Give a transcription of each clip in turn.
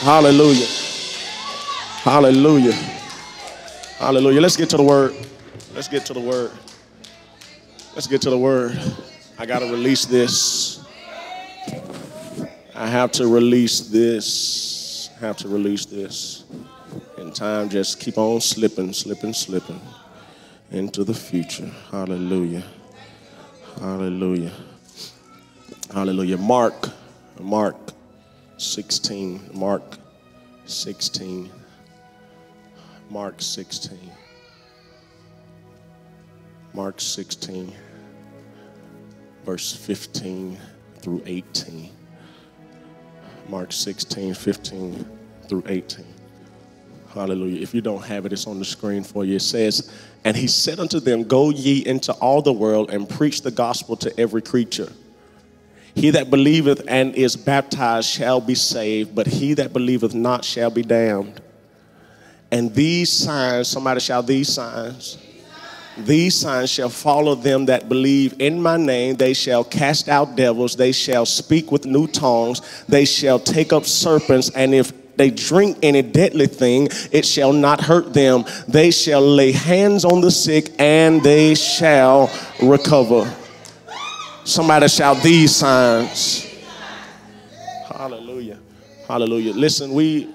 Hallelujah. Hallelujah. Hallelujah. Let's get to the word. Let's get to the word. Let's get to the word. I got to release this. I have to release this. I have to release this. And time just keep on slipping, slipping, slipping into the future. Hallelujah. Hallelujah. Hallelujah. Mark, Mark 16. Mark 16. Mark 16. Mark 16, verse 15 through 18. Mark 16, 15 through 18. Hallelujah. If you don't have it, it's on the screen for you. It says, And he said unto them, Go ye into all the world and preach the gospel to every creature. He that believeth and is baptized shall be saved, but he that believeth not shall be damned. And these signs, somebody shout, These signs. These signs shall follow them that believe in my name. They shall cast out devils. They shall speak with new tongues. They shall take up serpents. And if they drink any deadly thing, it shall not hurt them. They shall lay hands on the sick and they shall recover. Somebody shout these signs. Hallelujah. Hallelujah. Listen, we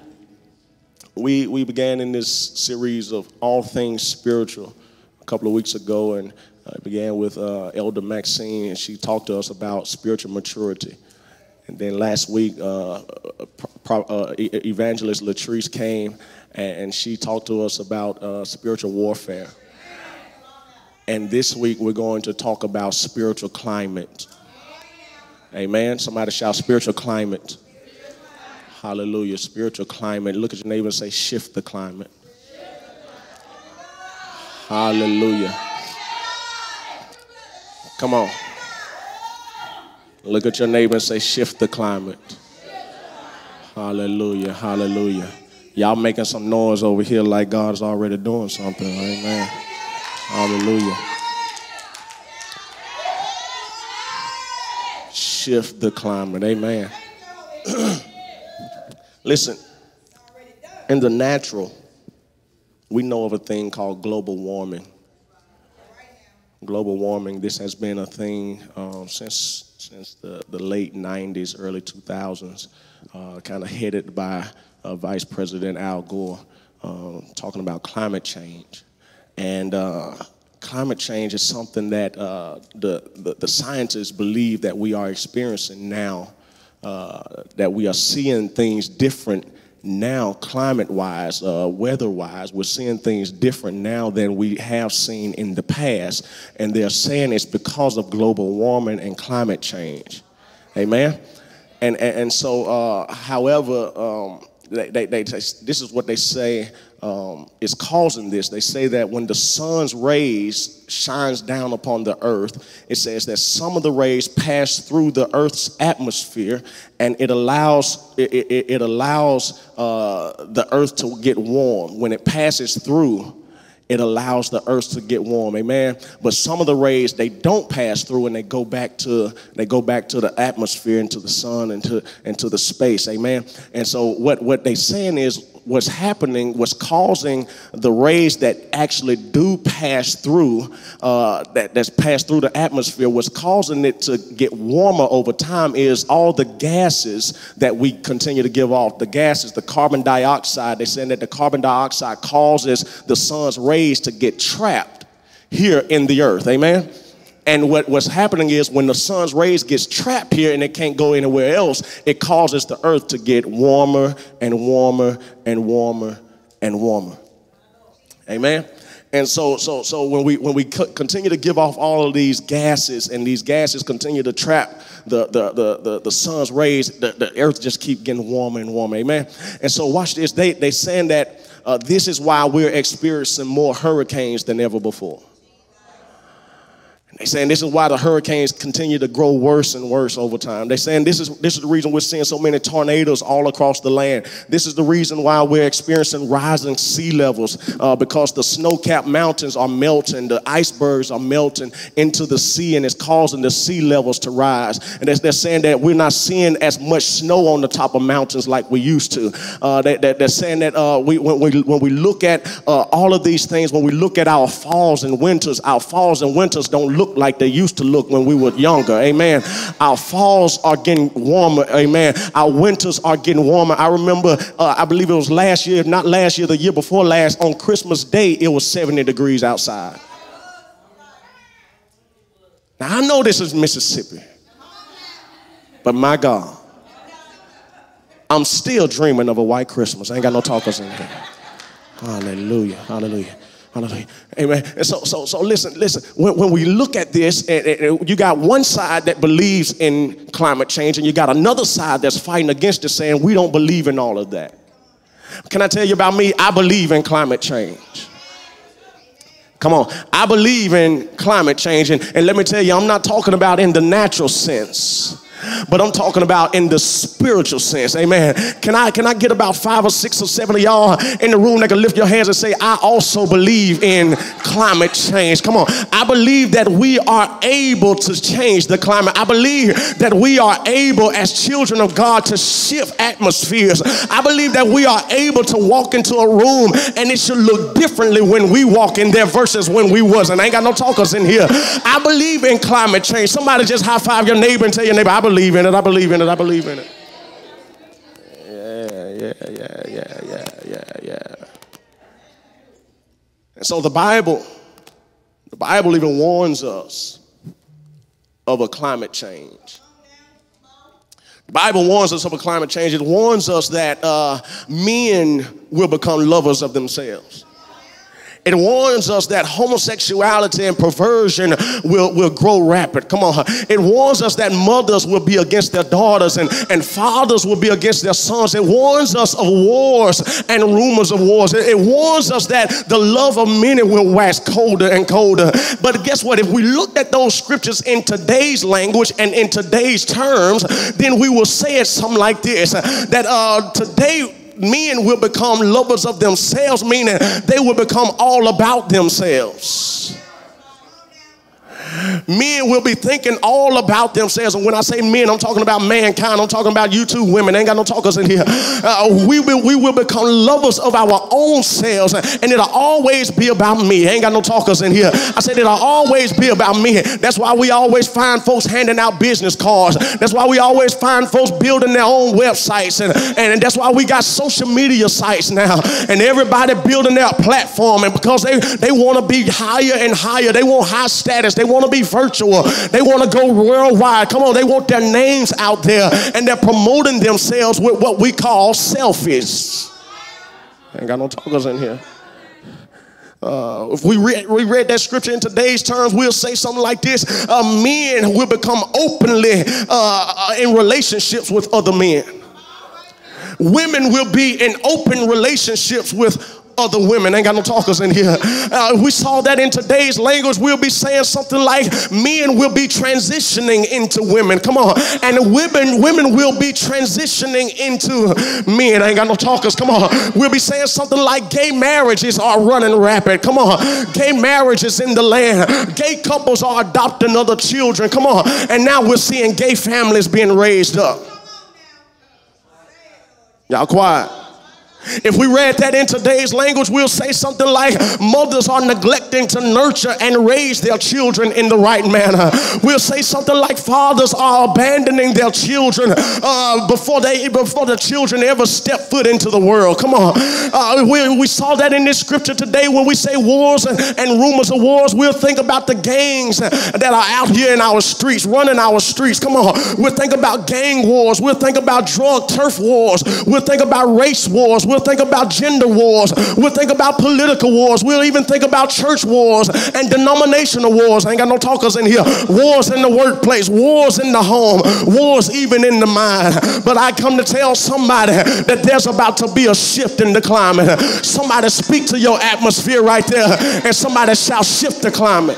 we we began in this series of all things spiritual a couple of weeks ago, and uh, began with uh, Elder Maxine, and she talked to us about spiritual maturity. And then last week, uh, Pro, uh, Evangelist Latrice came, and, she talked to us about uh, spiritual warfare. And this week, we're going to talk about spiritual climate. Amen. Somebody shout spiritual climate. Hallelujah. Spiritual climate. Look at your neighbor and say, shift the climate. Hallelujah. Come on. Look at your neighbor and say, shift the climate. Hallelujah. Hallelujah. Y'all making some noise over here like God's already doing something. Amen. Hallelujah. Shift the climate. Amen. Listen, in the natural, we know of a thing called global warming. Global warming, this has been a thing um, since, since the, the late 90s, early 2000s, uh, kind of headed by uh, Vice President Al Gore, uh, talking about climate change. And uh, climate change is something that uh, the, the, the, scientists believe that we are experiencing now, uh, that we are seeing things different now, climate wise, uh, weather wise, we're seeing things different now than we have seen in the past. And they're saying it's because of global warming and climate change. Amen? And, and, and so, uh, however, um, they, they, they, this is what they say um, is causing this. They say that when the sun's rays shines down upon the earth, it says that some of the rays pass through the earth's atmosphere, and it allows it, it, it allows uh, the earth to get warm. When it passes through, it allows the earth to get warm amen? But some of the rays they don't pass through and they go back to they go back to the atmosphere into the sun and to into the space amen? And so what what they're saying is what's happening was causing the rays that actually do pass through uh, that, that's passed through the atmosphere was causing it to get warmer over time is all the gases that we continue to give off. The gases the carbon dioxide they're saying that the carbon dioxide causes the sun's rays to get trapped here in the earth. Amen and what, what's happening is when the sun's rays gets trapped here and it can't go anywhere else, it causes the earth to get warmer and warmer and warmer and warmer. Amen. And so, so, so when we when we continue to give off all of these gases, and these gases continue to trap the the the the, the sun's rays, the, the earth just keep getting warmer and warmer. Amen. And so, watch this. They they saying that uh, this is why we're experiencing more hurricanes than ever before. They're saying this is why the hurricanes continue to grow worse and worse over time. They're saying this is, this is the reason we're seeing so many tornadoes all across the land. This is the reason why we're experiencing rising sea levels uh, because the snow capped mountains are melting, the icebergs are melting into the sea, and it's causing the sea levels to rise. And they're, they're saying that we're not seeing as much snow on the top of mountains like we used to. Uh, they, are saying that uh, we, when, we, when we look at uh, all of these things, when we look at our falls and winters, our falls and winters don't look like they used to look when we were younger. Amen. Our falls are getting warmer. Amen. Our winters are getting warmer. I remember, uh, I believe it was last year, not last year, the year before last, on Christmas Day, it was 70 degrees outside. Now, I know this is Mississippi, but my God, I'm still dreaming of a white Christmas. I ain't got no talkers in here. Hallelujah. Hallelujah. Hallelujah. Amen. And so, so, so listen, listen. When, when we look at this, and, and you got one side that believes in climate change, and you got another side that's fighting against it, saying we don't believe in all of that. Can I tell you about me? I believe in climate change. Come on. I believe in climate change. And, and let me tell you, I'm not talking about in the natural sense but I'm talking about in the spiritual sense. Amen. Can I can I get about five or six or seven of y'all in the room that can lift your hands and say, I also believe in climate change. Come on. I believe that we are able to change the climate. I believe that we are able as children of God to shift atmospheres. I believe that we are able to walk into a room and it should look differently when we walk in there versus when we wasn't. I ain't got no talkers in here. I believe in climate change. Somebody just high five your neighbor and tell your neighbor, I believe believe in it. I believe in it. I believe in it. Yeah, yeah, yeah, yeah, yeah, yeah. And so the Bible, the Bible even warns us of a climate change. The Bible warns us of a climate change. It warns us that uh, men will become lovers of themselves. It warns us that homosexuality and perversion will, will grow rapid. Come on. It warns us that mothers will be against their daughters and, and fathers will be against their sons. It warns us of wars and rumors of wars. It, it warns us that the love of many will wax colder and colder. But guess what? If we look at those scriptures in today's language and in today's terms, then we will say it something like this that uh, today men will become lovers of themselves, meaning they will become all about themselves. Men will be thinking all about themselves. And when I say men, I'm talking about mankind. I'm talking about you two women. Ain't got no talkers in here. Uh, we, will, we will become lovers of our own selves. And it'll always be about me. Ain't got no talkers in here. I said it'll always be about me. That's why we always find folks handing out business cards. That's why we always find folks building their own websites. And, and that's why we got social media sites now. And everybody building their platform. And because they, they want to be higher and higher, they want high status. They want want to be virtual. They want to go worldwide. Come on, they want their names out there and they're promoting themselves with what we call selfies. Ain't got no talkers in here. Uh, if we read, we read that scripture in today's terms, we'll say something like this uh, Men will become openly uh, in relationships with other men. Women will be in open relationships with other women. Ain't got no talkers in here. Uh, we saw that in today's language. We'll be saying something like men will be transitioning into women. Come on. And women, women will be transitioning into men. I ain't got no talkers. Come on. We'll be saying something like gay marriages are running rapid. Come on. Gay marriages in the land. Gay couples are adopting other children. Come on. And now we're seeing gay families being raised up. Y'all quiet. If we read that in today's language, we'll say something like mothers are neglecting to nurture and raise their children in the right manner. We'll say something like fathers are abandoning their children uh, before they before the children ever step foot into the world. Come on, uh, we, we saw that in this scripture today when we say wars and, and rumors of wars. We'll think about the gangs that are out here in our streets, running our streets. Come on, we'll think about gang wars. We'll think about drug turf wars. We'll think about race wars. We'll think about gender wars. We'll think about political wars. We'll even think about church wars and denominational wars. I ain't got no talkers in here. Wars in the workplace, wars in the home, wars even in the mind. But I come to tell somebody that there's about to be a shift in the climate. Somebody speak to your atmosphere right there and somebody shall shift the climate.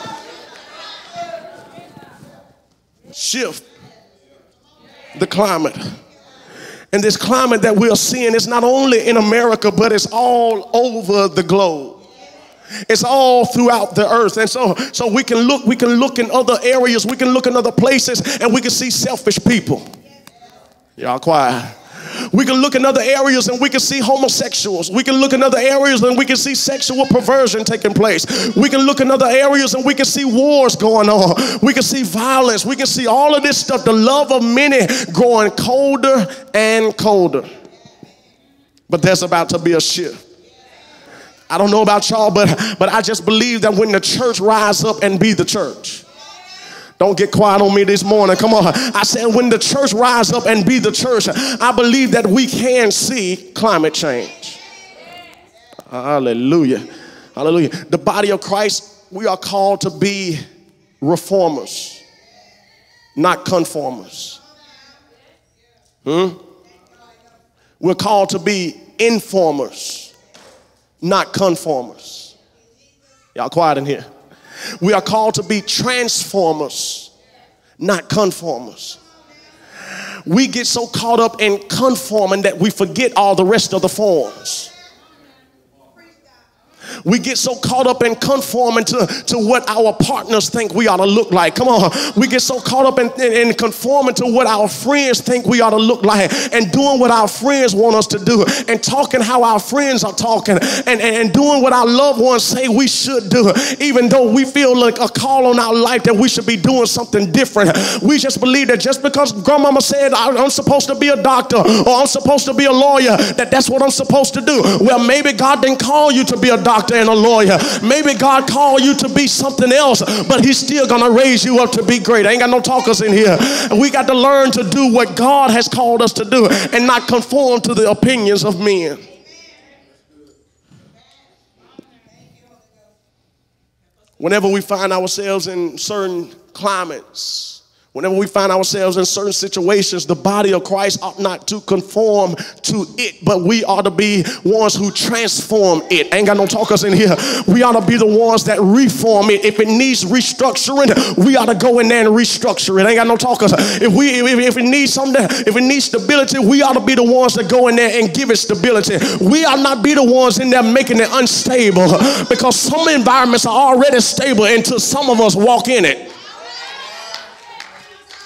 shift the climate. And this climate that we're seeing is not only in America, but it's all over the globe. It's all throughout the earth. And so, so we can look, we can look in other areas, we can look in other places, and we can see selfish people. Y'all quiet. We can look in other areas and we can see homosexuals. We can look in other areas and we can see sexual perversion taking place. We can look in other areas and we can see wars going on. We can see violence. We can see all of this stuff. The love of many growing colder and colder. But there's about to be a shift. I don't know about y'all, but, but I just believe that when the church rise up and be the church, don't get quiet on me this morning. Come on. I said, when the church rise up and be the church, I believe that we can see climate change. Hallelujah. Hallelujah. The body of Christ, we are called to be reformers, not conformers. Hmm? We're called to be informers, not conformers. Y'all quiet in here. We are called to be transformers, not conformers. We get so caught up in conforming that we forget all the rest of the forms. We get so caught up in conforming to, to what our partners think we ought to look like. Come on. We get so caught up in, in, in, conforming to what our friends think we ought to look like and doing what our friends want us to do and talking how our friends are talking and, and, and doing what our loved ones say we should do, even though we feel like a call on our life that we should be doing something different. We just believe that just because grandmama said I'm supposed to be a doctor or I'm supposed to be a lawyer, that that's what I'm supposed to do. Well, maybe God didn't call you to be a doctor doctor and a lawyer. Maybe God called you to be something else, but He's still gonna raise you up to be great. I ain't got no talkers in here. And we got to learn to do what God has called us to do and not conform to the opinions of men. Whenever we find ourselves in certain climates, Whenever we find ourselves in certain situations, the body of Christ ought not to conform to it, but we ought to be ones who transform it. Ain't got no talkers in here. We ought to be the ones that reform it. If it needs restructuring, we ought to go in there and restructure it. Ain't got no talkers. If we if, if it needs something, if it needs stability, we ought to be the ones that go in there and give it stability. We ought not be the ones in there making it unstable because some environments are already stable until some of us walk in it.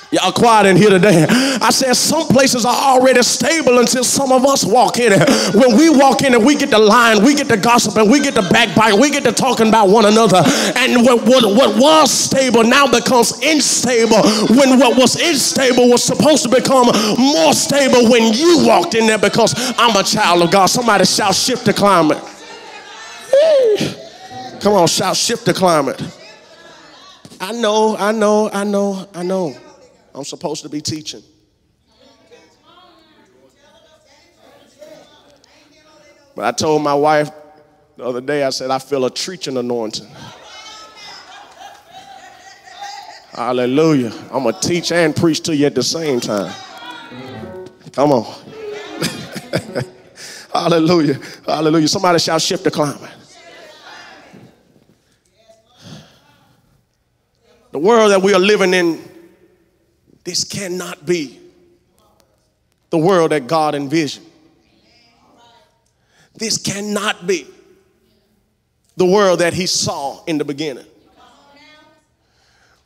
Y'all quiet in here today. I said some places are already stable until some of us walk in. When we walk in and we get to lying, we get to gossip, and we get to backbite, we get to talking about one another. And what, what, what was stable now becomes unstable. When what was unstable was supposed to become more stable when you walked in there because I'm a child of God. Somebody shout, shift the climate. Come on, shout, shift the climate. I know, I know, I know, I know. I'm supposed to be teaching. But I told my wife the other day, I said, I feel a preaching anointing. Hallelujah. I'm going to teach and preach to you at the same time. Come on. Hallelujah. Hallelujah. Somebody shout, shift the climate. The world that we are living in this cannot be the world that God envisioned. This cannot be the world that He saw in the beginning.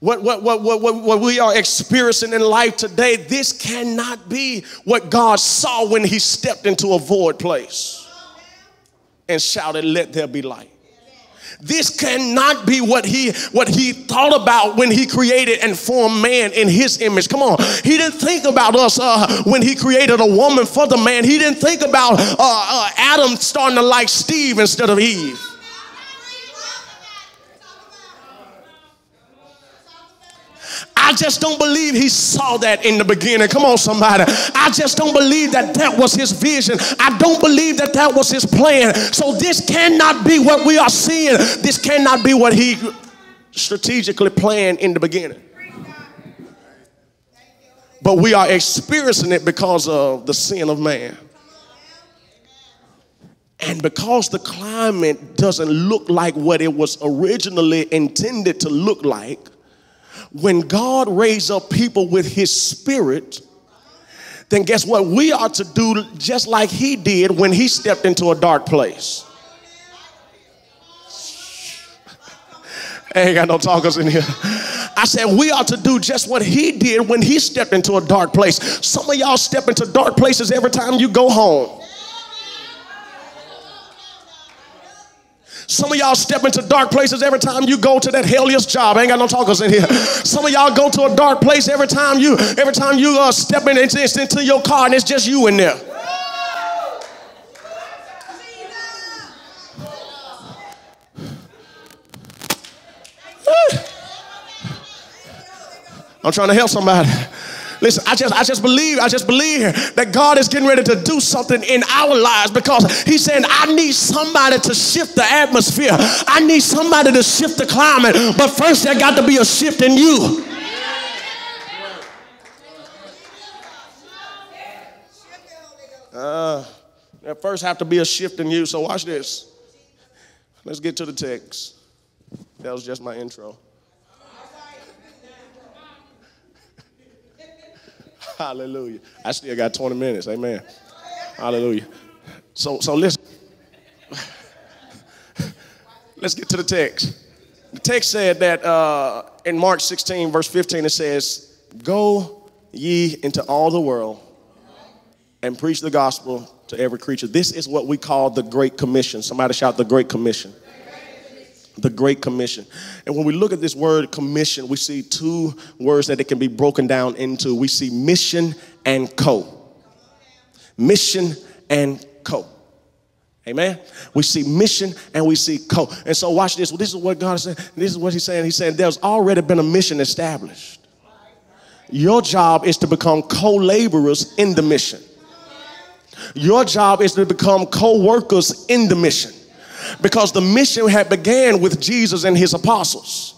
What, what, what, what, what, we are experiencing in life today, this cannot be what God saw when He stepped into a void place and shouted, Let there be light. This cannot be what he what he thought about when he created and formed man in his image. Come on, he didn't think about us uh, when he created a woman for the man. He didn't think about uh, uh, Adam starting to like Steve instead of Eve. I just don't believe he saw that in the beginning. Come on, somebody. I just don't believe that that was his vision. I don't believe that that was his plan. So this cannot be what we are seeing. This cannot be what he strategically planned in the beginning. But we are experiencing it because of the sin of man. And because the climate doesn't look like what it was originally intended to look like, when God raised up people with his spirit, then guess what? We are to do just like he did when he stepped into a dark place. ain't got no talkers in here. I said, we ought to do just what he did when he stepped into a dark place. Some of y'all step into dark places every time you go home. Some of y'all step into dark places every time you go to that hellish job. I ain't got no talkers in here. Some of y'all go to a dark place every time you every time you uh, step in, into, into your car and it's just you in there. I'm trying to help somebody. Listen, I just, I just believe, I just believe that God is getting ready to do something in our lives because He's saying, I need somebody to shift the atmosphere. I need somebody to shift the climate. But first, there got to be a shift in you. Uh, there first have to be a shift in you. So watch this. Let's get to the text. That was just my intro. Hallelujah. I still got 20 minutes. Amen. Hallelujah. So, so listen. Let's get to the text. The text said that uh, in Mark 16, verse 15, it says, Go ye into all the world and preach the gospel to every creature. This is what we call the Great Commission. Somebody shout the Great Commission the Great Commission. And when we look at this word commission, we see two words that it can be broken down into. We see mission and co. Mission and co. Amen. We see mission and we see co. And so watch this. Well, this is what God is saying. This is what He's saying. He's saying there's already been a mission established. Your job is to become co-laborers in the mission. Your job is to become co-workers in the mission because the mission had began with Jesus and his apostles.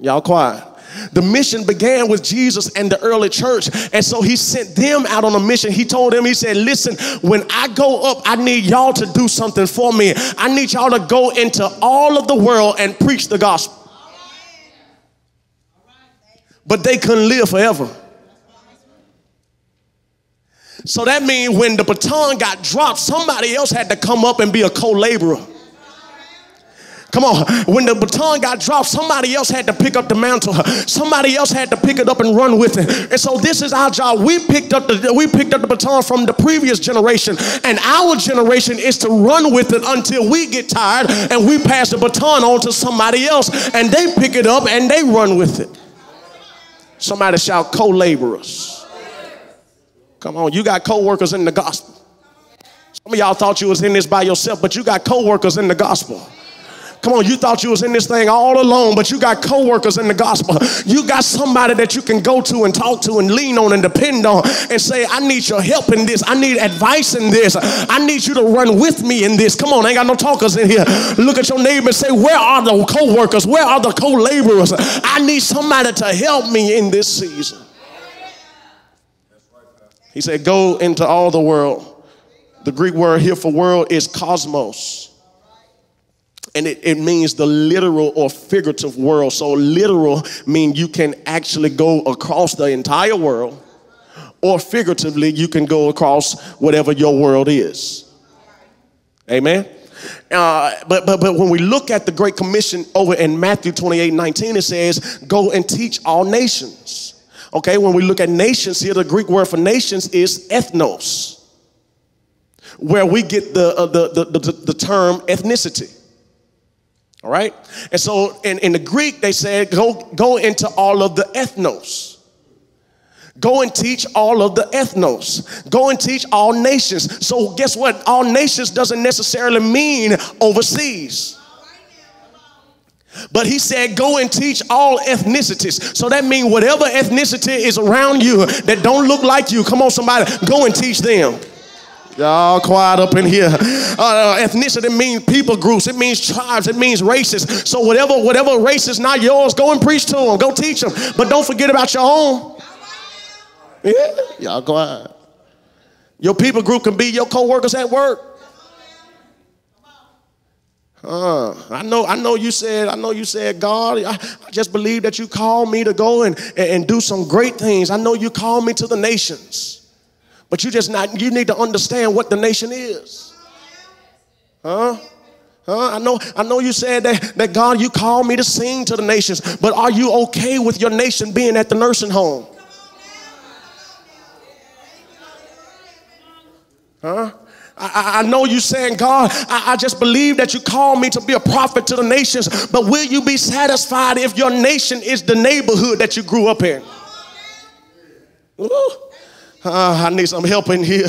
Y'all quiet. The mission began with Jesus and the early church. And so he sent them out on a mission. He told them, he said, listen, when I go up, I need y'all to do something for me. I need y'all to go into all of the world and preach the gospel. But they couldn't live forever. So that means when the baton got dropped, somebody else had to come up and be a co laborer. Come on. When the baton got dropped, somebody else had to pick up the mantle. Somebody else had to pick it up and run with it. And so this is our job. We picked up the we picked up the baton from the previous generation, and our generation is to run with it until we get tired and we pass the baton on to somebody else, and they pick it up and they run with it. Somebody shout co-laborers. Come on, you got co-workers in the gospel. Some of y'all thought you was in this by yourself, but you got co-workers in the gospel. Come on, you thought you was in this thing all alone, but you got co-workers in the gospel. You got somebody that you can go to and talk to and lean on and depend on and say, I need your help in this. I need advice in this. I need you to run with me in this. Come on, I ain't got no talkers in here. Look at your neighbor and say, where are the co-workers? Where are the co-laborers? I need somebody to help me in this season. He said, Go into all the world. The Greek word here for world is cosmos. And it, it means the literal or figurative world. So, literal means you can actually go across the entire world, or figuratively, you can go across whatever your world is. Amen. Uh, but, but, but when we look at the Great Commission over in Matthew 28 19, it says, Go and teach all nations. Okay, when we look at nations here, the Greek word for nations is ethnos, where we get the, uh, the, the, the, the, term ethnicity. All right? And so in, in the Greek, they said, go, go into all of the ethnos. Go and teach all of the ethnos. Go and teach all nations. So, guess what? All nations doesn't necessarily mean overseas. But he said, go and teach all ethnicities. So that means whatever ethnicity is around you that don't look like you, come on, somebody, go and teach them. Y'all quiet up in here. Uh, ethnicity means people groups. It means tribes. It means races. So whatever whatever race is not yours, go and preach to them. Go teach them. But don't forget about your own. Yeah, y'all quiet. Your people group can be your co-workers at work. Uh, I know, I know you said, I know you said, God, I, I just believe that you called me to go and, and do some great things. I know you called me to the nations. But you just not, you need to understand what the nation is. Huh? Huh? I know, I know you said that, that God, you called me to sing to the nations, but are you okay with your nation being at the nursing home? Huh? I, I, know you saying, God, I, I just believe that you called me to be a prophet to the nations, but will you be satisfied if your nation is the neighborhood that you grew up in? Ooh. Uh, I need some help in here.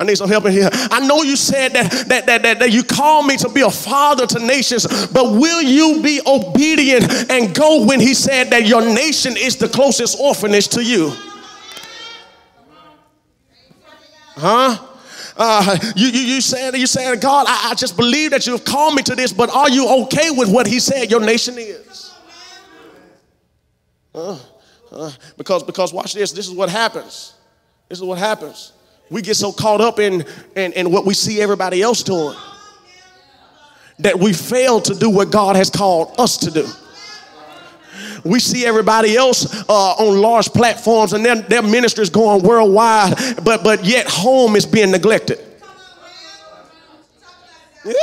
I need some help in here. I know you said that, that, that, that, that you called me to be a father to nations, but will you be obedient and go when he said that your nation is the closest orphanage to you? Huh? Uh, you, you, you said, you said, God, I, I just believe that you've called me to this, but are you okay with what he said your nation is? Uh, uh, because, because watch this, this is what happens. This is what happens. We get so caught up in, in, in what we see everybody else doing that we fail to do what God has called us to do. We see everybody else uh, on large platforms and their, their ministries going worldwide, but, but yet home is being neglected. Yeah.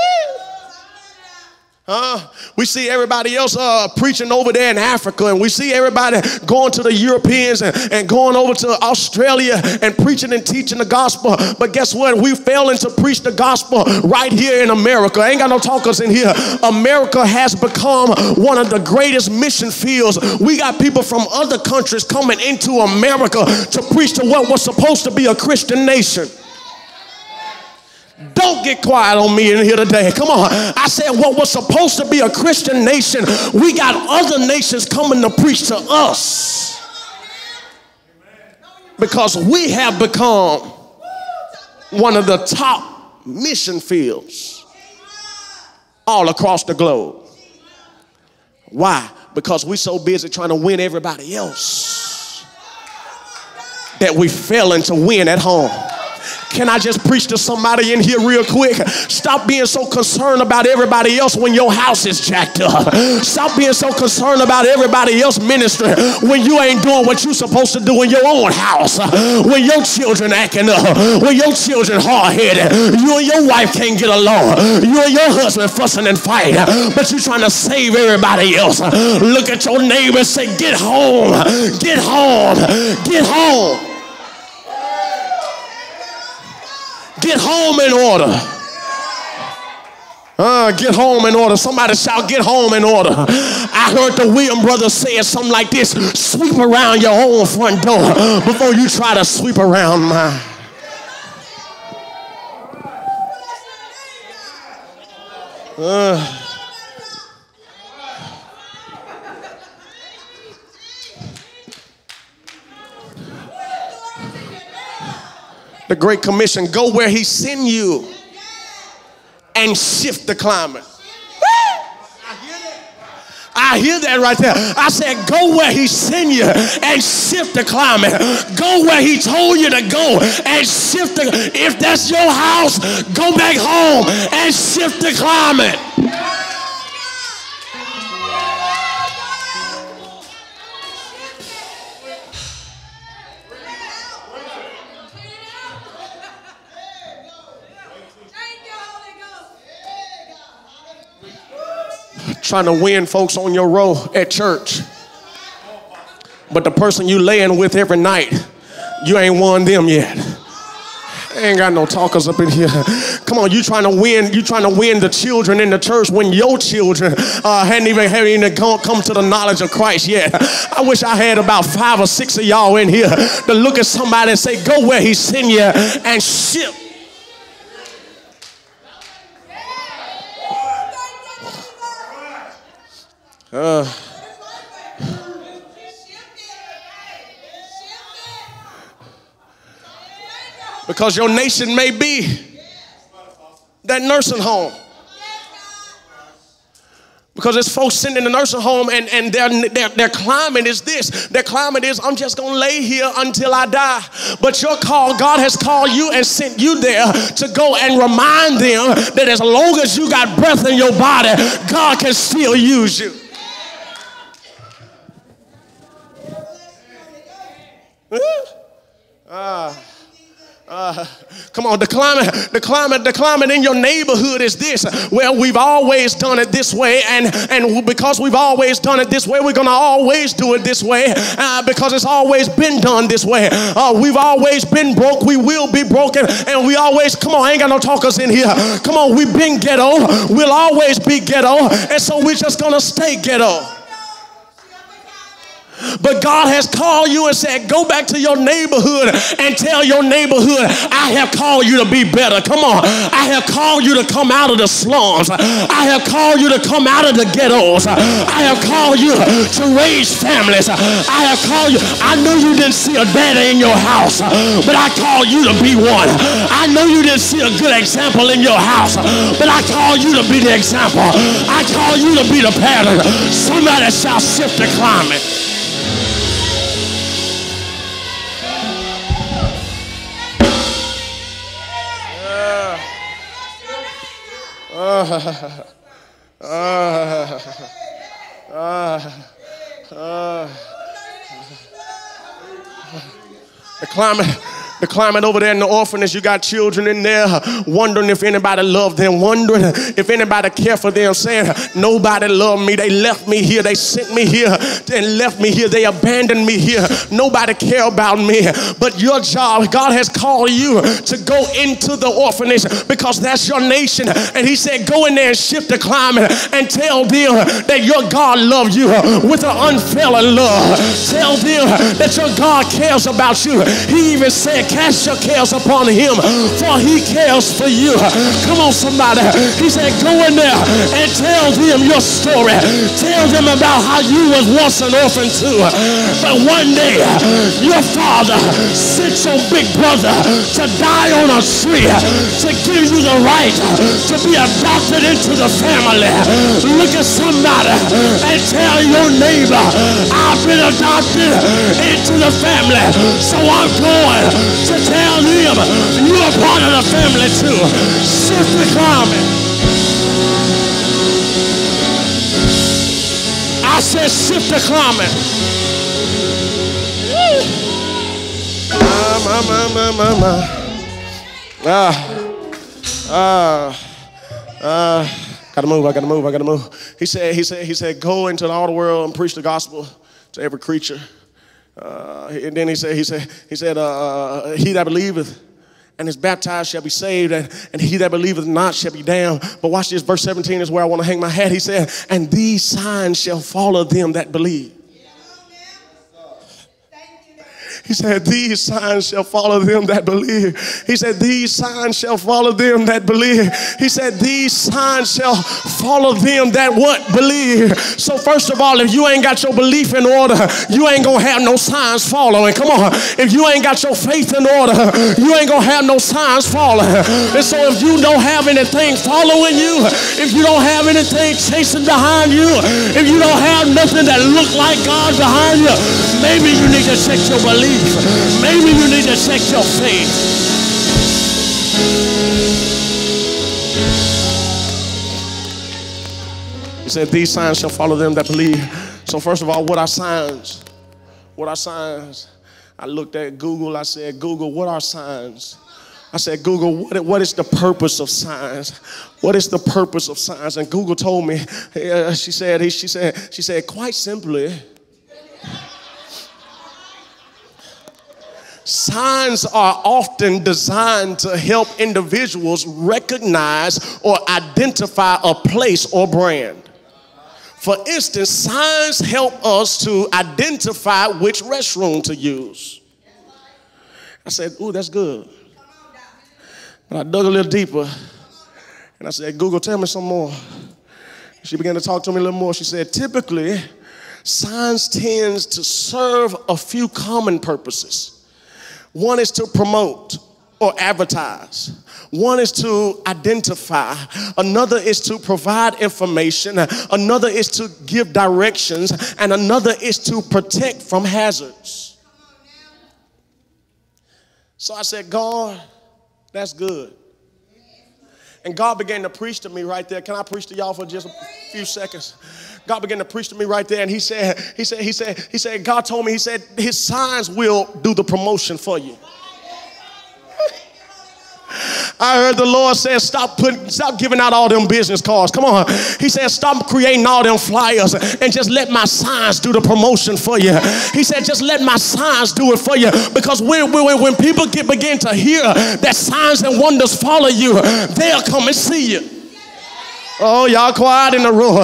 Uh, we see everybody else uh, preaching over there in Africa, and we see everybody going to the Europeans and, and going over to Australia and preaching and teaching the gospel. But guess what? We failing to preach the gospel right here in America. Ain't got no talkers in here. America has become one of the greatest mission fields. We got people from other countries coming into America to preach to what was supposed to be a Christian nation. Don't get quiet on me in here today. Come on. I said what was supposed to be a Christian nation, we got other nations coming to preach to us. Because we have become one of the top mission fields all across the globe. Why? Because we're so busy trying to win everybody else that we failing to win at home. Can I just preach to somebody in here real quick? Stop being so concerned about everybody else when your house is jacked up. Stop being so concerned about everybody else ministry when you ain't doing what you're supposed to do in your own house. When your children acting up, when your children hard-headed, you and your wife can't get along. You and your husband fussing and fighting, but you trying to save everybody else. Look at your neighbor and say, get home, get home, get home. Get home in order. Uh, get home in order. Somebody shout, get home in order. I heard the William brothers say something like this sweep around your own front door before you try to sweep around mine. Uh, the Great Commission go where He send you and shift the climate. I hear that right there. I said, go where he sent you and shift the climate. Go where he told you to go and shift the. If that's your house, go back home and shift the climate. Trying to win folks on your row at church. But the person you laying with every night, you ain't won them yet. ain't got no talkers up in here. Come on, you trying to win, you trying to win the children in the church when your children uh, hadn't even, hadn't even come to the knowledge of Christ yet. I wish I had about five or six of y'all in here to look at somebody and say, go where he sent you and ship Uh, because your nation may be that nursing home. Because there's folks sitting in the nursing home and, and their, their, their climate is this. Their climate is, I'm just going to lay here until I die. But your call, God has called you and sent you there to go and remind them that as long as you got breath in your body, God can still use you. Ah. Uh. Uh, come on, the climate, the climate, the climate in your neighborhood is this. Well, we've always done it this way, and and because we've always done it this way, we're gonna always do it this way uh, because it's always been done this way. Uh, we've always been broke. We will be broken, and we always come on. I ain't got no talkers in here. Come on, we've been ghetto. We'll always be ghetto, and so we're just gonna stay ghetto. But God has called you and said, Go back to your neighborhood and tell your neighborhood, I have called you to be better. Come on. I have called you to come out of the slums. I have called you to come out of the ghettos. I have called you to raise families. I have called you. I know you didn't see a daddy in your house, but I called you to be one. I know you didn't see a good example in your house, but I called you to be the example. I call you to be the pattern. Somebody shall shift the climate. The climate the climate over there in the orphanage, you got children in there wondering if anybody loved them, wondering if anybody cared for them, saying, Nobody loved me. They left me here. They sent me here and left me here. They abandoned me here. Nobody care about me. But your job, God has called you to go into the orphanage because that's your nation. And He said, Go in there and shift the climate and tell them that your God loves you with an unfailing love. Tell them that your God cares about you. He even said, Cast your cares upon him, for he cares for you. Come on, somebody. He said, Go in there and tell them your story. Tell them about how you was once an orphan too. But one day, your father sent your big brother to die on a tree to give you the right to be adopted into the family. Look at somebody and tell your neighbor, I've been adopted into the family. So I'm going to tell them you're part of the family too. The climate. I said shift the climate. Ah, my, my, my, my, my. Ah, ah, ah. Gotta move, I gotta move, I gotta move. He said, he said, he said, go into all the world and preach the gospel to every creature. Uh, and then he said, he said, he said, uh, uh, he that believeth and is baptized shall be saved, and, and he that believeth not shall be damned. But watch this, verse 17 is where I want to hang my hat. He said, and these signs shall follow them that believe. He said, These signs shall follow them that believe. He said, These signs shall follow them that believe. He said, These signs shall follow them that what? Believe. So, first of all, if you ain't got your belief in order, you ain't gonna have no signs following. Come on. If you ain't got your faith in order, you ain't gonna have no signs following. And so, if you don't have anything following you, if you don't have anything chasing behind you, if you don't have nothing that look like God behind you, maybe you need to check your belief. Maybe you need to check your faith. He said, These signs shall follow them that believe. So, first of all, what are signs? What are signs? I looked at Google. I said, Google, what are signs? I said, Google, what, what is the purpose of signs? What is the purpose of signs? And Google told me, uh, she said, she said, she said, quite simply, Signs are often designed to help individuals recognize or identify a place or brand. For instance, signs help us to identify which restroom to use. I said, Ooh, that's good. But I dug a little deeper and I said, Google, tell me some more. She began to talk to me a little more. She said, typically, signs tends to serve a few common purposes. One is to promote. or advertise. One is to identify, another is to provide information, another is to give directions, and another is to protect from hazards. So I said, God, that's good. And God began to preach to me right there. Can I preach to y'all for just a few seconds? God began to preach to me right there, and he said, he said, he said, he said, God told me, he said, his signs will do the promotion for you. I heard the Lord say, stop putting, stop giving out all them business cards. Come on. He said, stop creating all them flyers and just let my signs do the promotion for you. He said, just let my signs do it for you. Because when, when, when people get begin to hear that signs and wonders follow you, they'll come and see you. Oh, y'all quiet in the room.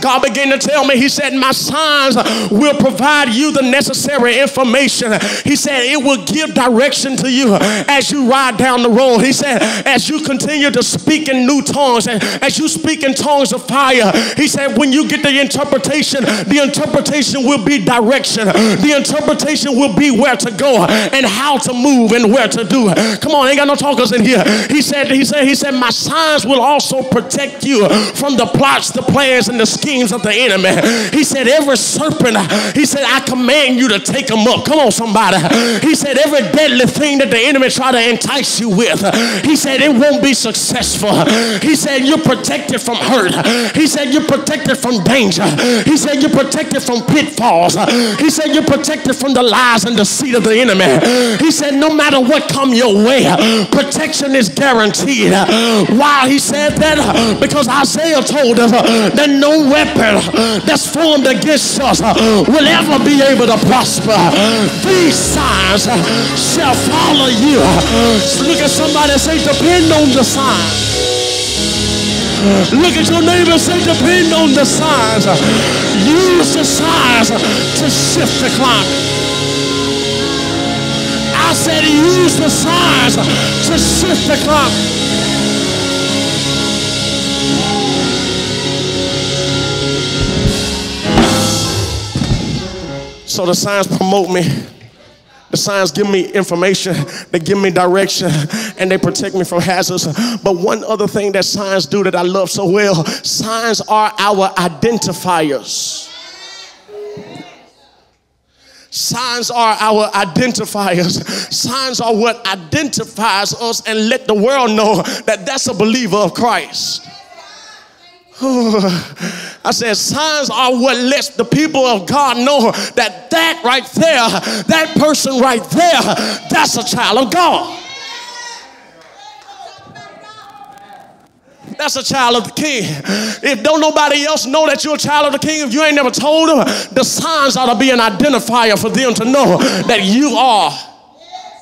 God began to tell me, He said, My signs will provide you the necessary information. He said, It will give direction to you as you ride down the road. He said, As you continue to speak in new tongues, and as you speak in tongues of fire, He said, When you get the interpretation, the interpretation will be direction. The interpretation will be where to go and how to move and where to do it. Come on, ain't got no talkers in here. He said, He said, He said, My signs will also protect you from the plots, the plans, and the schemes of the enemy. He said, Every serpent, he said, I command you to take them up. Come on, somebody. He said, Every deadly thing that the enemy try to entice you with, he said, It won't be successful. He said, You're protected from hurt. He said, You're protected from danger. He said, You're protected from pitfalls. He said, You're protected from the lies and deceit of the enemy. He said, No matter what come your way, protection is guaranteed. Why he said that? Because I Isaiah told us uh, that no weapon that's formed against us uh, will ever be able to prosper. These signs uh, shall follow you. Look at somebody and say, depend on the signs. Look at your neighbor and say, depend on the signs. Use the signs to shift the climate. I said, use the signs to shift the climate. So the signs promote me. The signs give me information, they give me direction, and they protect me from hazards. But one other thing that signs do that I love so well signs are our identifiers. Signs are our identifiers. Signs are what identifies us and let the world know that that's a believer of Christ. I said, signs are what lets the people of God know that that right there, that person right there, that's a child of God. That's a child of the king. If don't nobody else know that you're a child of the king, if you ain't never told them, the signs ought to be an identifier for them to know that you are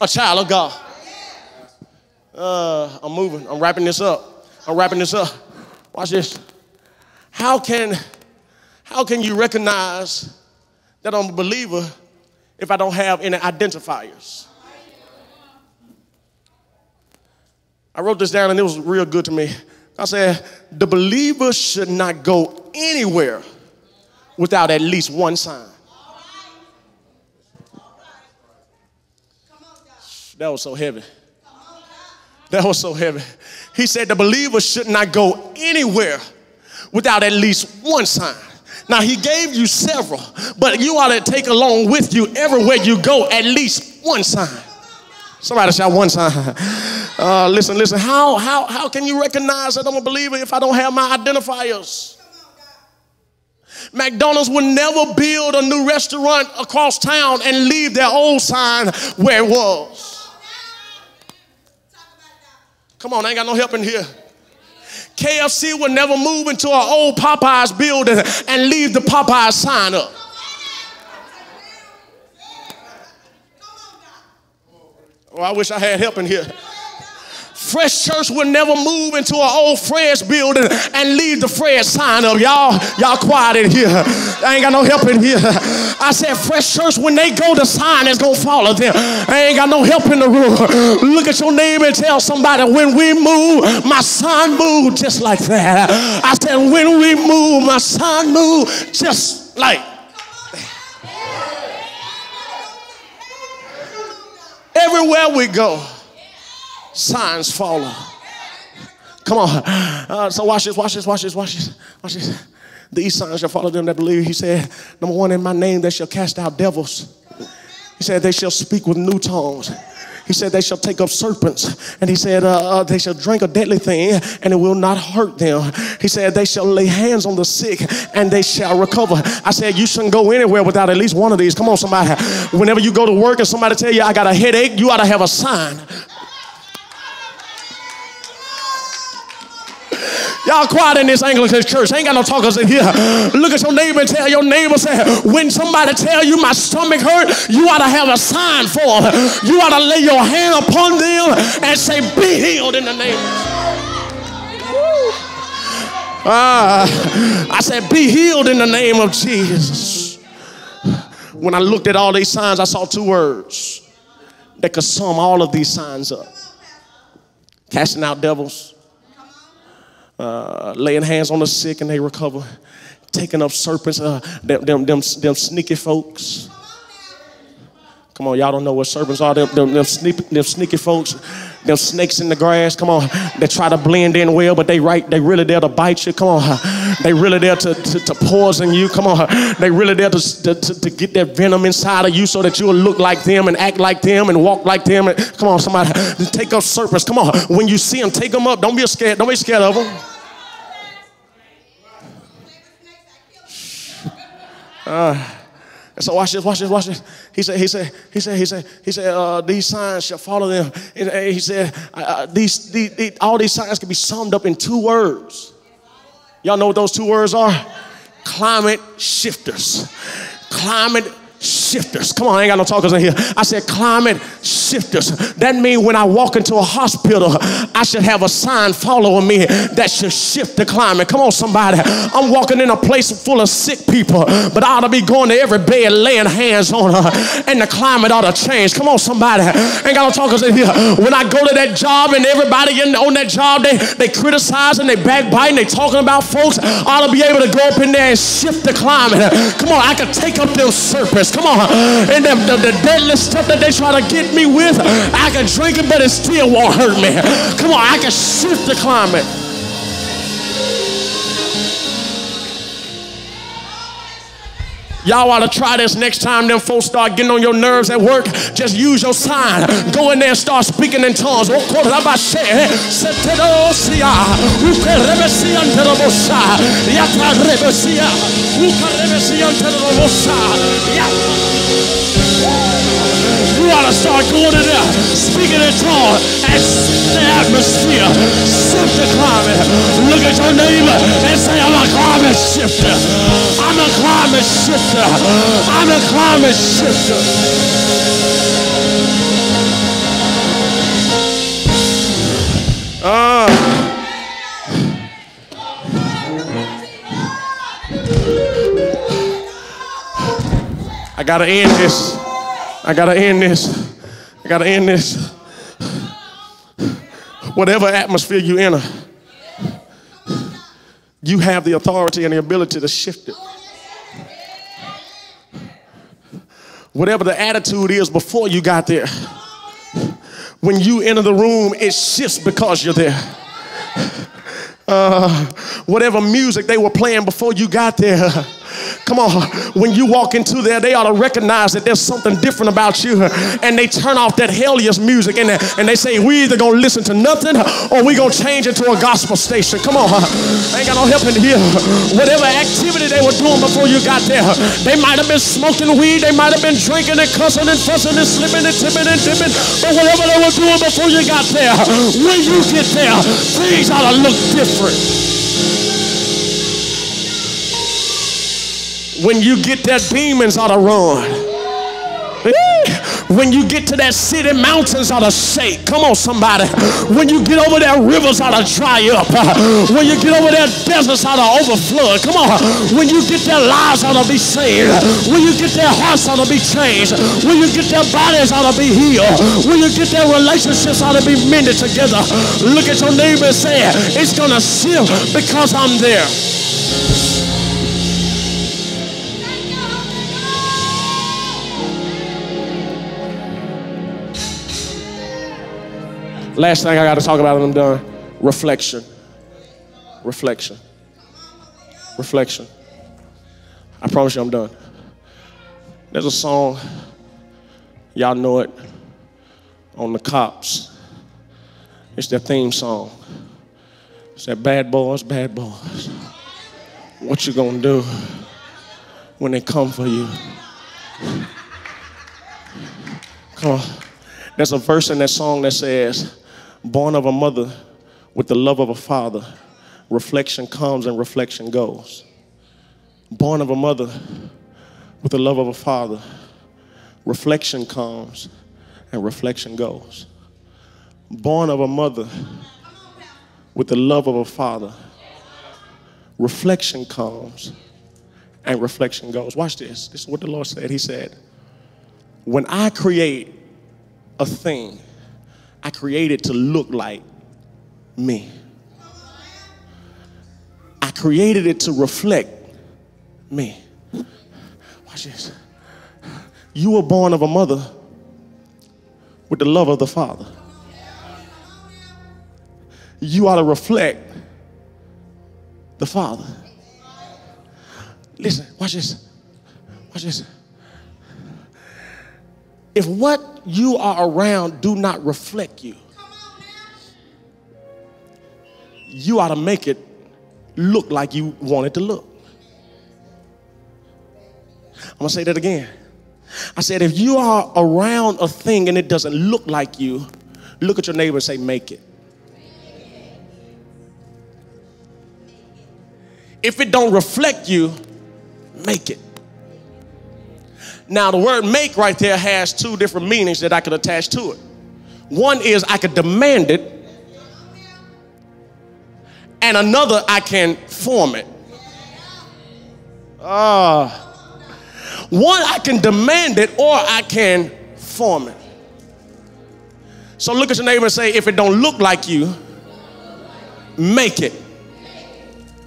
a child of God. Uh, I'm moving. I'm wrapping this up. I'm wrapping this up. Watch this. How can, how can you recognize that I'm a believer if I don't have any identifiers? I wrote this down and it was real good to me. I said, the believer should not go anywhere without at least one sign. That was so heavy. That was so heavy. He said the believer should not go anywhere without at least one sign. Now, he gave you several, but you ought to take along with you everywhere you go at least one sign. Somebody shout one sign. Uh, listen, listen. How, how, how can you recognize that I'm a believer if I don't have my identifiers? McDonald's would never build a new restaurant across town and leave their old sign where it was. Come on, I ain't got no help in here. KFC would never move into an old Popeyes building and leave the Popeyes sign up. Oh, I wish I had help in here. Fresh Church will never move into an old Fred's building and leave the Fred sign up. Y'all, y'all quiet in here. I ain't got no help in here. I said Fresh Church, when they go, the sign is gonna follow them. I ain't got no help in the room. Look at your neighbor and tell somebody, when we move, my son moved just like that. I said, when we move, my son moved just like Everywhere we go signs follow. Come on. Uh, so watch this, watch this, watch this, watch this, watch this. These signs shall follow them that believe. He said, number one, in my name they shall cast out devils. He said, they shall speak with new tongues. He said, they shall take up serpents. And he said, uh, uh, they shall drink a deadly thing and it will not hurt them. He said, they shall lay hands on the sick and they shall recover. I said, you shouldn't go anywhere without at least one of these. Come on, somebody. Whenever you go to work and somebody tell you, I got a headache, you ought to have a sign. Y'all quiet in this Anglican church. Ain't got no talkers in here. Look at your neighbor and tell your neighbor, say, when somebody tell you my stomach hurt, you ought to have a sign for them. You ought to lay your hand upon them and say, be healed in the name uh, I said, be healed in the name of Jesus. When I looked at all these signs, I saw two words that could sum all of these signs up casting out devils, uh, laying hands on the sick and they recover, taking up serpents, uh, them, them, them, them sneaky folks. Come on, y'all don't know what serpents are. Them, them, them, sneaky, them sneaky folks, them snakes in the grass. Come on, they try to blend in well, but they right, they really there to bite you. Come on, they really there to, to, to poison you. Come on, they really there to, to, to, get that venom inside of you so that you'll look like them and act like them and walk like them. And, come on, somebody, take up serpents. Come on, when you see them, take them up. Don't be scared. Don't be scared of them. Uh, so watch this, watch this, watch this. He said, he said, he said, he said, he said, uh, these signs shall follow them. And he said, uh, uh, these, these, these, all these signs can be summed up in two words. Y'all know what those two words are? Climate shifters. Climate shifters. Come on, I ain't got no talkers in here. I said climate shifters. That means when I walk into a hospital, I should have a sign following me that should shift the climate. Come on, somebody. I'm walking in a place full of sick people, but I ought to be going to every bed laying hands on her, and the climate ought to change. Come on, somebody. Ain't got no talkers in here. When I go to that job and everybody in, on that job, they, they criticize and they backbite and they talking about folks, I ought to be able to go up in there and shift the climate. Come on, I can take up those serpents. Come on. And the, the, the deadly stuff that they try to get me with, I can drink it, but it still won't hurt me. Come on, I can shift the climate. Y'all ought to try this next time them folks start getting on your nerves at work. Just use your sign. Go in there and start speaking in tongues. Oh, You ought to start going in there, speaking in tongues, and the atmosphere. Shift the climate. Look at your neighbor and say, I'm a climate shifter. I'm a climate shifter. I'm a climate shifter. Ah. I gotta end this. I gotta end this. I gotta end this. Whatever atmosphere you enter, you have the authority and the ability to shift it. Whatever the attitude is before you got there, when you enter the room, it shifts because you're there. Uh, whatever music they were playing before you got there Come on, when you walk into there, they ought to recognize that there's something different about you. And they turn off that hellish music and, and they say, we either gonna listen to nothing or we gonna change it to a gospel station. Come on, ain't got no help in here. Whatever activity they were doing before you got there, they might have been smoking weed, they might have been drinking and cussing and fussing and slipping and tipping and dipping. But whatever they were doing before you got there, when you get there, things ought to look different. When you get there, demons ought to run. When you get to that city, mountains ought to shake. Come on, somebody. When you get over there, rivers ought to dry up. When you get over there, deserts ought to overflow. Come on. When you get there, lives ought to be saved. When you get there, hearts ought to be changed. When you get their bodies ought to be healed. When you get their relationships ought to be mended together. Look at your neighbor and say, it's going to shift because I'm there. Last thing I got to talk about, and I'm done. Reflection. Reflection. Reflection. I promise you I'm done. There's a song, y'all know it, on the cops. It's their theme song. It's that bad boys, bad boys. What you gonna do when they come for you? Come on. There's a verse in that song that says, born of a mother with the love of a father, reflection comes and reflection goes. Born of a mother with the love of a father, reflection comes and reflection goes. Born of a mother with the love of a father, reflection comes and reflection goes. Watch this. This is what the Lord said. He said, When I create a thing, I created to look like me. I created it to reflect me. Watch this. You were born of a mother with the love of the Father. You ought to reflect the Father. Listen, watch this. Watch this. If what you are around do not reflect you, you ought to make it look like you want it to look. I'm gonna say that again. I said, if you are around a thing and it doesn't look like you, look at your neighbor and say, make it. If it don't reflect you, make it. Now, the word make right there has two different meanings that I could attach to it. One is I could demand it, and another I can form it. Uh, one, I can demand it or I can form it. So look at your neighbor and say, if it don't look like you, make it.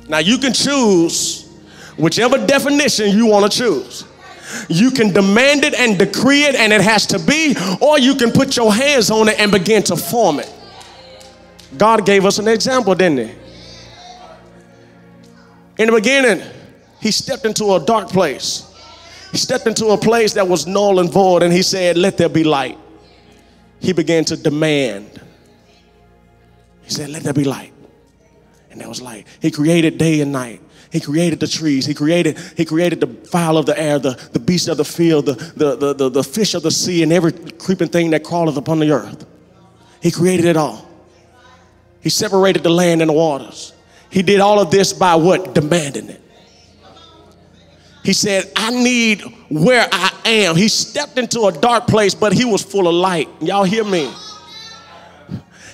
Now you can choose whichever definition you want to choose. You can demand it and decree it and it has to be, or you can put your hands on it and begin to form it. God gave us an example, didn't he? In the beginning, he stepped into a dark place. He stepped into a place that was null and void and he said, Let there be light. He began to demand. He said, Let there be light. And there was light. He created day and night. He created the trees. He created, he created the fowl of the air, the, the beast of the field, the, the, the, the, the fish of the sea, and every creeping thing that crawleth upon the earth. He created it all. He separated the land and the waters. He did all of this by what? Demanding it. He said, I need where I am. He stepped into a dark place, but he was full of light. Y'all hear me?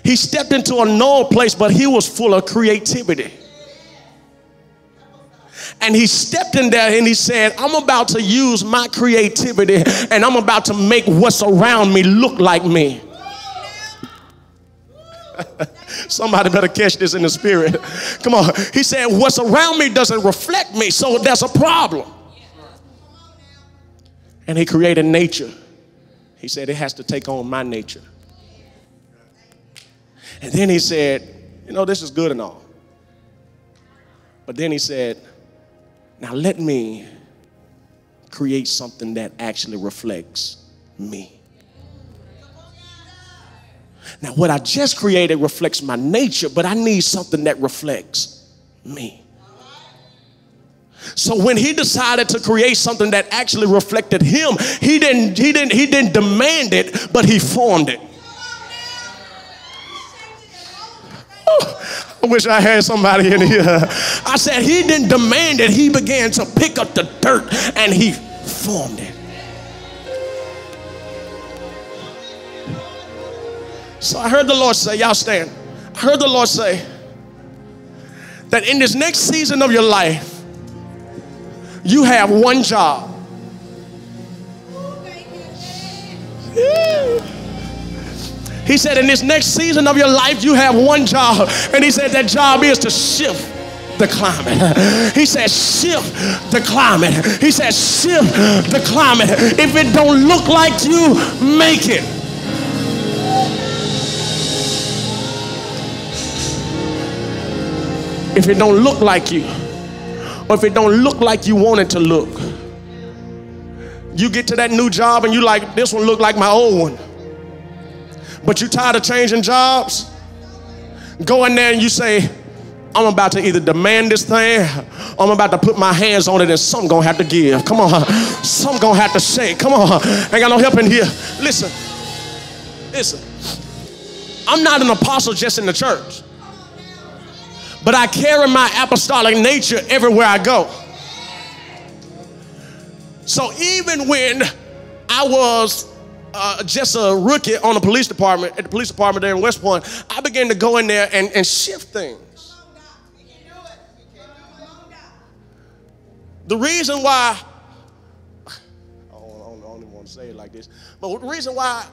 He stepped into a null place, but he was full of creativity. And he stepped in there and he said, I'm about to use my creativity and I'm about to make what's around me look like me. Somebody better catch this in the spirit. Come on. He said, What's around me doesn't reflect me, so that's a problem. And he created nature. He said, It has to take on my nature. And then he said, You know, this is good and all. But then he said, Now let me create something that actually reflects me. Now, what I just created reflects my nature, but I need something that reflects me. So when he decided to create something that actually reflected him, he didn't he didn't he didn't demand it, but he formed it. I wish I had somebody in here. I said he didn't demand it, he began to pick up the dirt and he formed it. So I heard the Lord say, Y'all stand. I heard the Lord say that in this next season of your life, you have one job. He said, in this next season of your life, you have one job. And he said, that job is to shift the climate. He said, shift the climate. He said, shift the climate. If it don't look like you, make it. If it don't look like you, or if it don't look like you want it to look, you get to that new job and you like, this one look like my old one. But you tired of changing jobs? Go in there and you say, I'm about to either demand this thing or I'm about to put my hands on it and something gonna have to give. Come on. Something gonna have to shake. Come on. Ain't got no help in here. Listen. Listen. I'm not an apostle just in the church. But I carry my apostolic nature everywhere I go. So even when I was uh, just a rookie on the police department, at the police department there in West Point, I began to go in there and, and shift things. The reason why, I don't, I don't even want to say it like this, but the reason why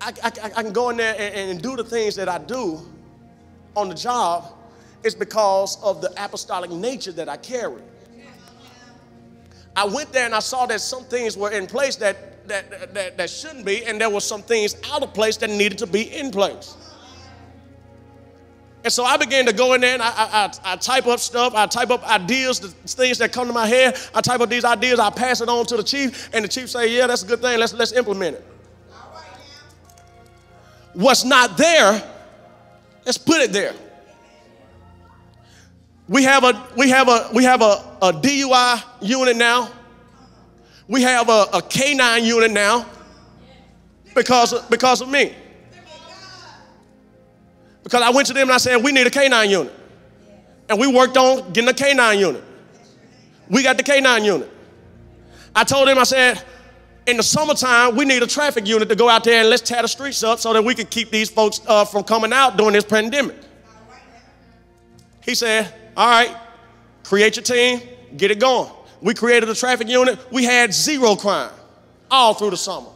I, I, I can go in there and, and do the things that I do on the job is because of the apostolic nature that I carry. I went there and I saw that some things were in place that, that, that, that shouldn't be, and there were some things out of place that needed to be in place. And so I began to go in there and I, I, I, type up stuff. I type up ideas, the things that come to my head. I type up these ideas. I pass it on to the chief, and the chief say, "Yeah, that's a good thing. Let's let's implement it." What's not there, let's put it there. We have a we have a we have a, a DUI unit now. We have a, a K9 unit now because of, because of me. Because I went to them and I said, we need a K9 unit. And we worked on getting a K9 unit. We got the K9 unit. I told them, I said, in the summertime, we need a traffic unit to go out there and let's tear the streets up so that we can keep these folks uh, from coming out during this pandemic. He said, all right, create your team, get it going. We created a traffic unit. We had zero crime all through the summer.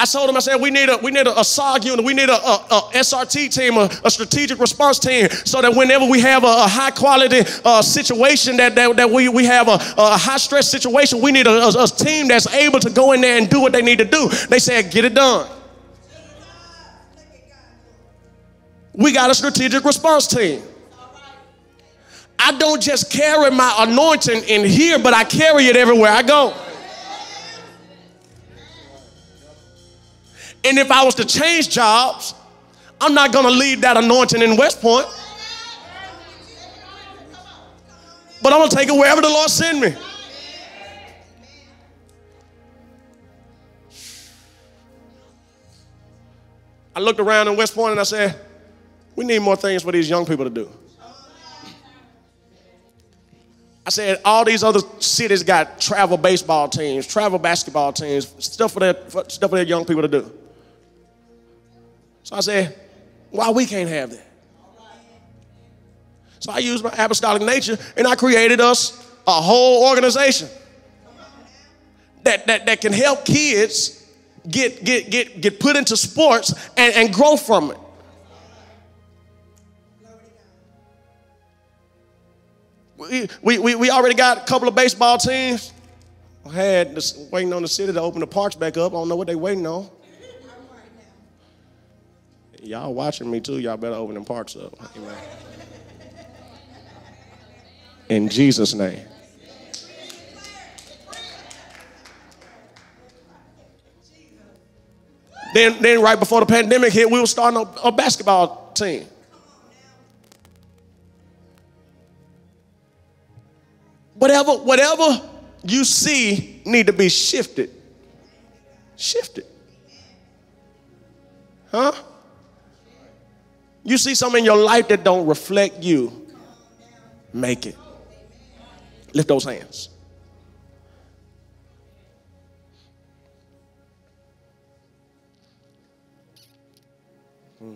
I told him, I said, we need a we need a, a SOG unit, we need a, a, a SRT team, a, a, strategic response team, so that whenever we have a, high quality uh, situation, that, that, that we, we have a, high stress situation, we need a, team that's able to go in there and do what they need to do. They said, get it done. We got a strategic response team. I don't just carry my anointing in here, but I carry it everywhere I go. And if I was to change jobs, I'm not going to leave that anointing in West Point. But I'm going to take it wherever the Lord send me. I looked around in West Point and I said, we need more things for these young people to do. I said, all these other cities got travel baseball teams, travel basketball teams, stuff for their, stuff for their young people to do. So I said, why we can't have that? So I used my apostolic nature and I created us a whole organization that, that, that can help kids get, get, get, get put into sports and, and grow from it. We, we, we already got a couple of baseball teams. I had this, waiting on the city to open the parks back up. I don't know what they're waiting on. Y'all watching me too. Y'all better open them parks up. Amen. In Jesus' name. Then, then right before the pandemic hit, we were starting a, a basketball team. Whatever, whatever you see need to be shifted. Shifted. Huh? You see something in your life that don't reflect you, make it. Lift those hands. Hmm.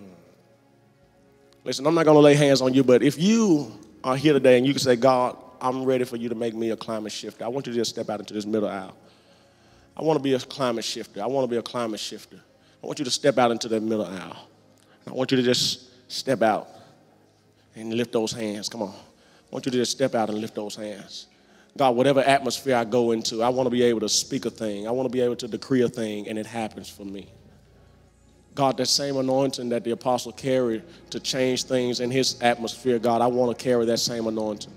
Listen, I'm not going to lay hands on you, but if you are here today and you can say, God, I'm ready for you to make me a climate shifter, I want you to just step out into this middle aisle. I want to be a climate shifter. I want to be a climate shifter. I want you to step out into that middle aisle. I want you to just step out and lift those hands. Come on. I want you to just step out and lift those hands. God, whatever atmosphere I go into, I want to be able to speak a thing. I want to be able to decree a thing, and it happens for me. God, that same anointing that the apostle carried to change things in his atmosphere, God, I want to carry that same anointing.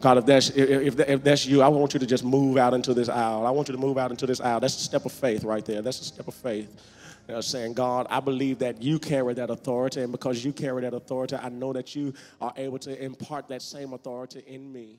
God, if that's, if, if that's you, I want you to just move out into this aisle. I want you to move out into this aisle. That's a step of faith right there. That's a step of faith. Saying, God, I believe that you carry that authority, and because you carry that authority, I know that you are able to impart that same authority in me.